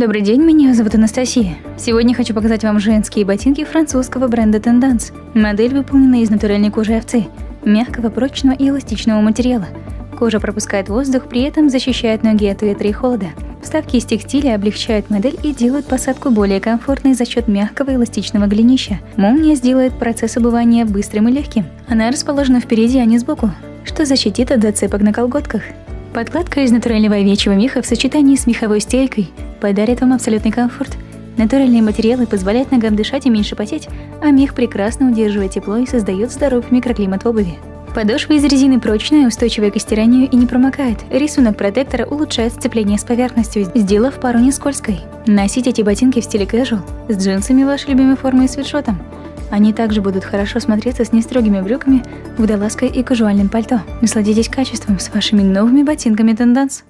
Добрый день, меня зовут Анастасия. Сегодня хочу показать вам женские ботинки французского бренда Tendance. Модель выполнена из натуральной кожи овцы, мягкого, прочного и эластичного материала. Кожа пропускает воздух, при этом защищает ноги от ветра и холода. Вставки из текстиля облегчают модель и делают посадку более комфортной за счет мягкого эластичного голенища. Молния сделает процесс обувания быстрым и легким. Она расположена впереди, а не сбоку, что защитит от зацепок на колготках. Подкладка из натурального овечьего меха в сочетании с меховой стелькой подарит вам абсолютный комфорт. Натуральные материалы позволяют ногам дышать и меньше потеть, а мех прекрасно удерживает тепло и создает здоровый микроклимат в обуви. Подошва из резины прочная, устойчивая к стиранию и не промокает. Рисунок протектора улучшает сцепление с поверхностью, сделав пару не скользкой. Носите эти ботинки в стиле casual, с джинсами вашей любимой формы и свитшотом. Они также будут хорошо смотреться с нестрогими брюками, водолазкой и кажуальным пальто. Насладитесь качеством с вашими новыми ботинками Тенденс.